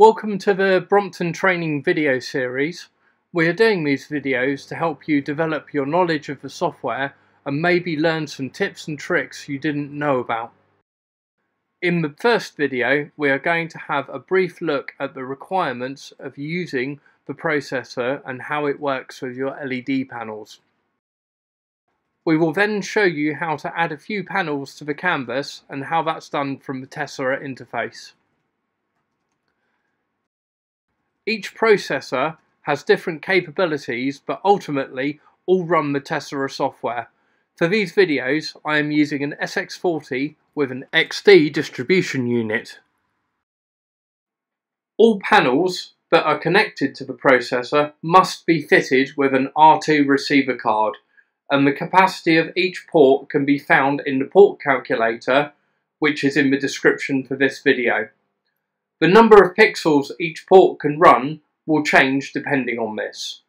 Welcome to the Brompton Training video series. We are doing these videos to help you develop your knowledge of the software and maybe learn some tips and tricks you didn't know about. In the first video, we are going to have a brief look at the requirements of using the processor and how it works with your LED panels. We will then show you how to add a few panels to the canvas and how that's done from the Tessera interface. Each processor has different capabilities but ultimately all run the Tessera software. For these videos I am using an SX40 with an XD distribution unit. All panels that are connected to the processor must be fitted with an R2 receiver card and the capacity of each port can be found in the port calculator which is in the description for this video. The number of pixels each port can run will change depending on this.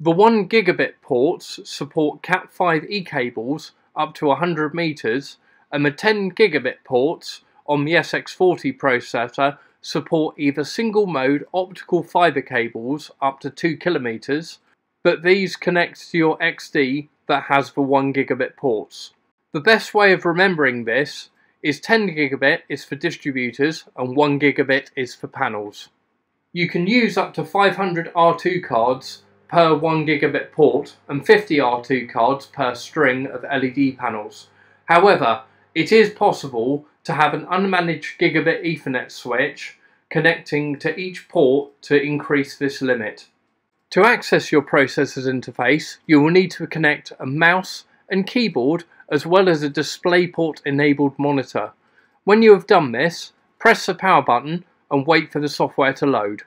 The 1 gigabit ports support Cat5e cables up to 100 meters and the 10 gigabit ports on the SX40 processor support either single mode optical fiber cables up to 2 kilometers but these connect to your XD that has the 1 gigabit ports. The best way of remembering this is 10 gigabit is for distributors and 1 gigabit is for panels. You can use up to 500 R2 cards per 1 gigabit port and 50 R2 cards per string of LED panels. However, it is possible to have an unmanaged gigabit Ethernet switch connecting to each port to increase this limit. To access your processor's interface, you will need to connect a mouse and keyboard as well as a DisplayPort enabled monitor. When you have done this, press the power button and wait for the software to load.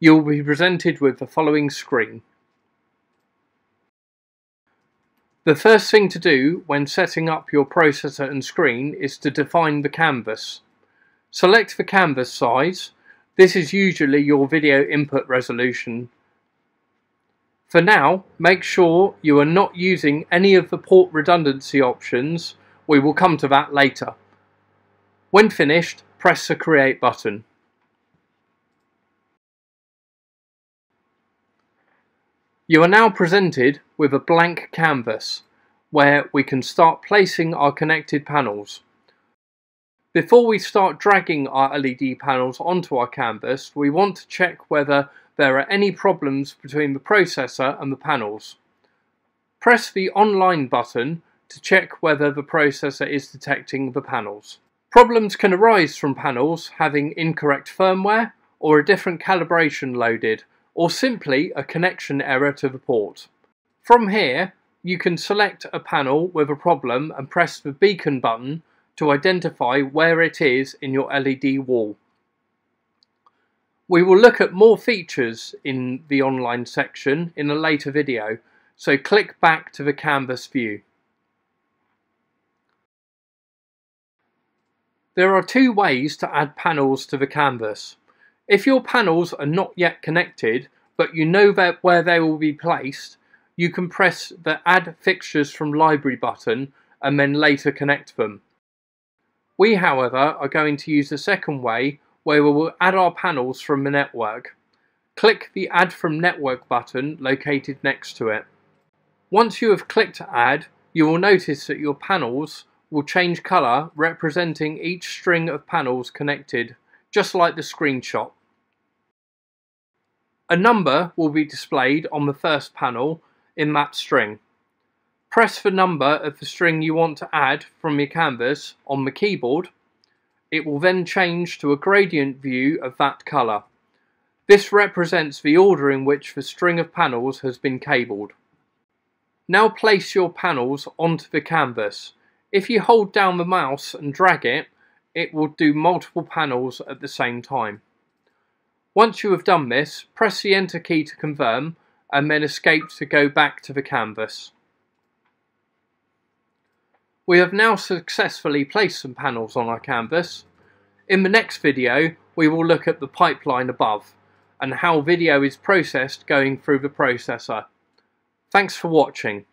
You will be presented with the following screen. The first thing to do when setting up your processor and screen is to define the canvas. Select the canvas size. This is usually your video input resolution for now, make sure you are not using any of the port redundancy options. We will come to that later. When finished, press the Create button. You are now presented with a blank canvas where we can start placing our connected panels. Before we start dragging our LED panels onto our canvas, we want to check whether there are any problems between the processor and the panels. Press the Online button to check whether the processor is detecting the panels. Problems can arise from panels having incorrect firmware or a different calibration loaded or simply a connection error to the port. From here you can select a panel with a problem and press the beacon button to identify where it is in your LED wall. We will look at more features in the online section in a later video, so click back to the canvas view. There are two ways to add panels to the canvas. If your panels are not yet connected, but you know where they will be placed, you can press the Add Fixtures from Library button and then later connect them. We, however, are going to use the second way where we will add our panels from the network. Click the Add from Network button located next to it. Once you have clicked Add, you will notice that your panels will change colour representing each string of panels connected, just like the screenshot. A number will be displayed on the first panel in that string. Press the number of the string you want to add from your canvas on the keyboard it will then change to a gradient view of that colour. This represents the order in which the string of panels has been cabled. Now place your panels onto the canvas. If you hold down the mouse and drag it, it will do multiple panels at the same time. Once you have done this, press the enter key to confirm and then escape to go back to the canvas. We have now successfully placed some panels on our canvas. In the next video, we will look at the pipeline above and how video is processed going through the processor. Thanks for watching.